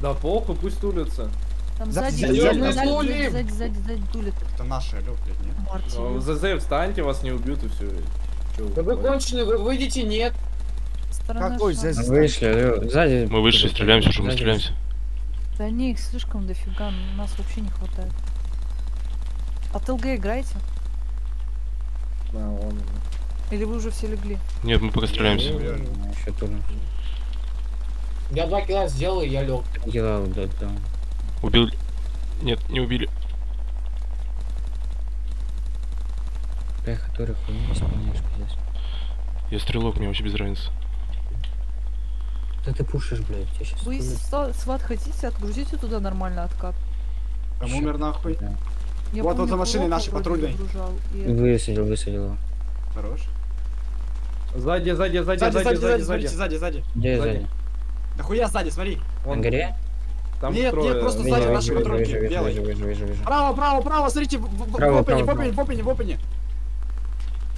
Да похуй, пусть тулятся. Там За- сзади, за- сзади, за- сзади, за- сзади, сзади, сзади, сзади тулит Это наши, алло, блядь, нет? Ну, ЗЗ, встаньте, вас не убьют и все. Да вы конченые, вы выйдете, нет. Сторона Какой здесь? Вышли, сзади. Мы вышли, стреляемся, уже мы Сзади. стреляемся. Да не, их слишком дофига, нас вообще не хватает. От ЛГ играете? Да, он. Или вы уже все легли? Нет, мы пока стреляемся. Еще Я два килла сделал, и я лег. дела да, да. Убил... Нет, не убили. Бля, который хуйню исполняешь, пиздец. Я стрелок, мне вообще без разницы. Да ты пушишь, блядь, тебя сейчас... Вы ста- сват хотите, отгрузите туда нормально откат. Там умер нахуй. Я Вот, вот за машиной нашей патрульной. и- Высадил, высадил его. Хорош. Сзади, сзади, сзади, Сзади, сзади, сзади. сзади, сзади. Где Сзади. сзади? Да хуя сзади, смотри. Вон, горе? Там Нет, трое. нет, просто сзади наши вижу, белый. вижу, вижу, вижу, вижу. Право, право, право, смотрите, в, в, в Право, опене, в право, опене, в право. опене, в опене.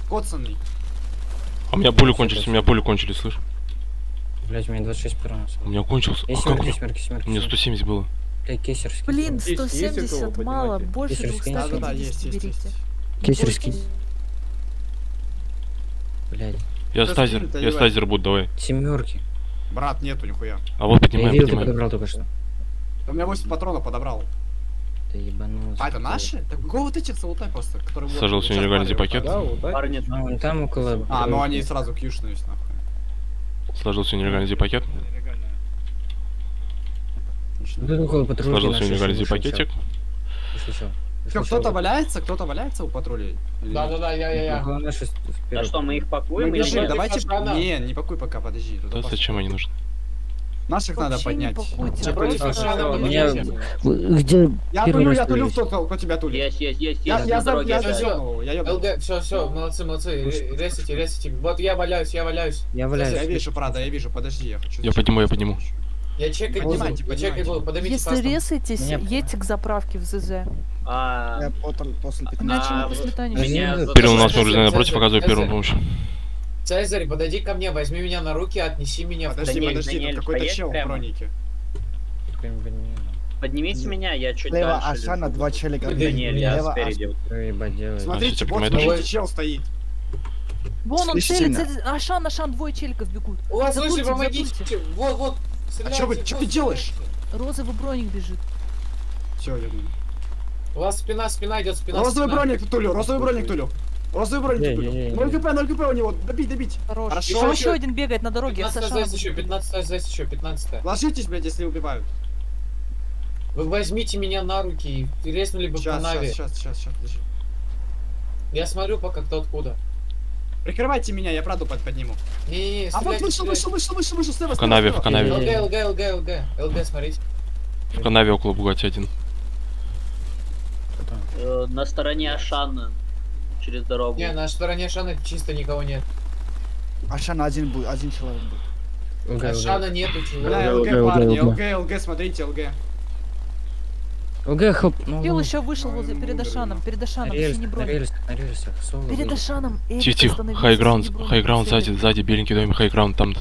Коцанный. А у меня пули кончились, у меня пули кончились, слышь? Блядь, у меня 26 патронов. У меня кончился. Ей А семерки, мне? семерки, семерки. У меня 170 было. Блядь, кесерский. Блин, Есть- есть у 170 кого мало, больше Кесарский. Да, да, да, 250 есть, есть, берите. Кесерский. Я Блядь, Да стазер, я стазер буду, давай. семерки. Брат, нету нихуя. А вот Я поднимаем, видел, ты поднимаем. подобрал только что. У меня 8 патронов подобрал. Ты ебанулся. А, это наши? Так какого вот эти целутай просто, которые... вот Сажал сегодня нелегальный парни пакет. Да, вот так. Парни, А, вон там около... А, ну они сразу кьюшнулись, нахуй. Сложился нелегальный зипакет. Отлично. Тут около патрульки Сложился наши нелегальный вышел зипакетик. Вышел кто-то валяется? Кто-то валяется у патрулей? Да, да, да, я, я, я. Да что, мы их Мы пакуем или бежим, нет? давайте... Не, не пакуй пока, подожди. Да зачем они нужны? Наших надо Вообще поднять. пакуйте. Я против просто- Меня-. Где? Я Первый тулю, я тулю в тот, кто- тебя тулит. Есть, есть, есть, Я, есть, я, дороге. я я ёбнул. ЛГ, все, все, молодцы, молодцы. Ре- Ресите, ресите. Вот я валяюсь, я валяюсь. Я Я валяюсь. вижу, правда, я вижу, подожди, я хочу... Я подниму, я подниму. Я чекать буду. Поднимайте, Я поднимайте. буду. Поднимите Если фастом. резаетесь, едьте к заправке в ЗЗ. А, Я потом после Иначе А, мы вот после меня танечки. вот Перил у нас уже, наверное, против Цезарь, оказывает первую Цезарь. помощь. Цезарь, подойди ко мне, возьми меня на руки, отнеси меня в Подожди, Даниэль, подожди, тут какой-то чел в прямо? бронике. поднимите меня, я чуть Слева дальше. Ашана, лежу. два челика. Даниэль, я Слева спереди. Смотрите, вот понимаете? смотрите, чел стоит. Вон он Слышите целит, меня? целит. Ашан, Ашан, двое челиков бегут. У вас, слушай, помогите. Вот, вот. А чё вы- чё ты делаешь? Розовый броник бежит. Все, я У вас спина, спина идет, спина. Розовый спина. броник тулю, розовый броник тулю. Розовый броник тулю. Не-не-не. 0 кп, 0 кп у него, добить, добить. Хорош. Хорошо. Еще, Еще- один бегает на дороге. с 15 Ашаном. здесь еще, 15 здесь еще, 15 Ложитесь, блядь, если убивают. Вы возьмите меня на руки и резнули бы по Сейчас, наве. сейчас, сейчас, сейчас, сейчас, подожди. Я смотрю пока кто откуда. Прикрывайте меня, я правду под подниму. Не-не-не, А вот вышел, вышел, вышел, вышел, вышел, слева, В канаве, в канаве. ЛГ, ЛГ, ЛГ, ЛГ. ЛГ, смотрите. В канаве около Бугати один. Э, На стороне Ашана. Через дорогу. Не, на стороне Ашана чисто никого нет. Ашана один будет, один человек будет. ЛГ, А ЛГ. Шана нету чего. Бля, ЛГ, парни, ЛГ. ЛГ, ЛГ, смотрите, ЛГ. ЛГ, хоп. ну, ну. еще вышел возле перед Ашаном. Перед На Ашаном, еще не на броник. рельсах, на рельсах. Соло Перед. Ашаном. Тихо, тихо. High ground, high ground сзади, сзади, беленький домик, high ground, там